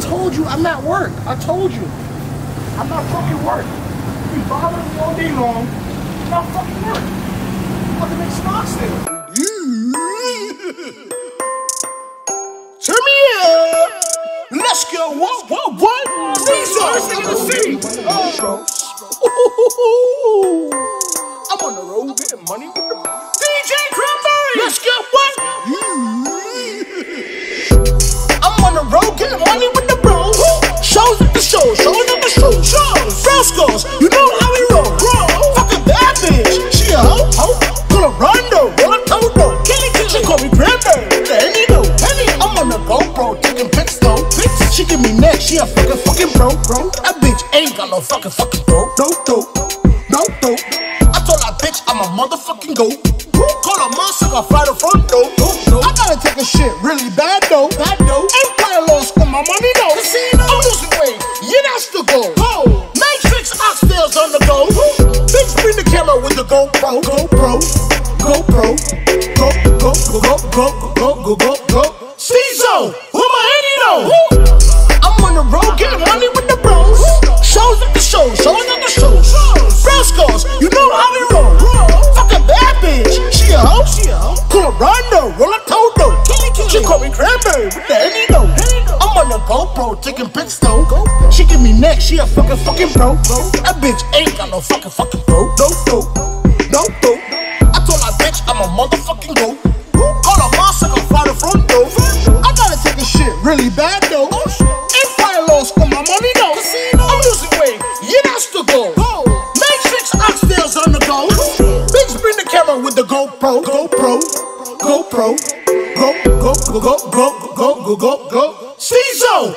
told you I'm at work. I told you. I'm not fucking work. You bothering me all day long. I'm not fucking work. I'm about to make stocks there. Turn me up. Let's go. What? What? What? These are first thing in the city. Oh. She give me neck, she a fucking fucking bro, bro. That bitch ain't got no fucking fucking bro. No, no, no, no. I told that bitch I'm a motherfucking goat. Call a monster, I fly the front door. I gotta take a shit really bad though. Bad though. Ain't playing low school, my money though. Casino. I'm losing weight. Yeah, that's the goal. Go. Matrix oxtails on the go. Bitch, bring the camera with the GoPro. GoPro. GoPro. Go, go, go, go, go, go, go, go, go. Steezo, rondo, roll a toto. She call me Cranberry with the Henny though. I'm on the GoPro taking pics though. She give me neck, she a fucking fucking bro. That bitch ain't got no fucking fucking bro. No, no, no, no. I told that bitch I'm a motherfucking goat. Call a monster, I fly the front door. I gotta take a shit really bad though. Ain't flying low school, my money though. I'm losing weight, yeah, that's the goal. Go Matrix oxtails on the go. Bitch, bring the camera with the GoPro. GoPro. GoPro. Go, go, go, go, go, go, go, go, go. Steezo,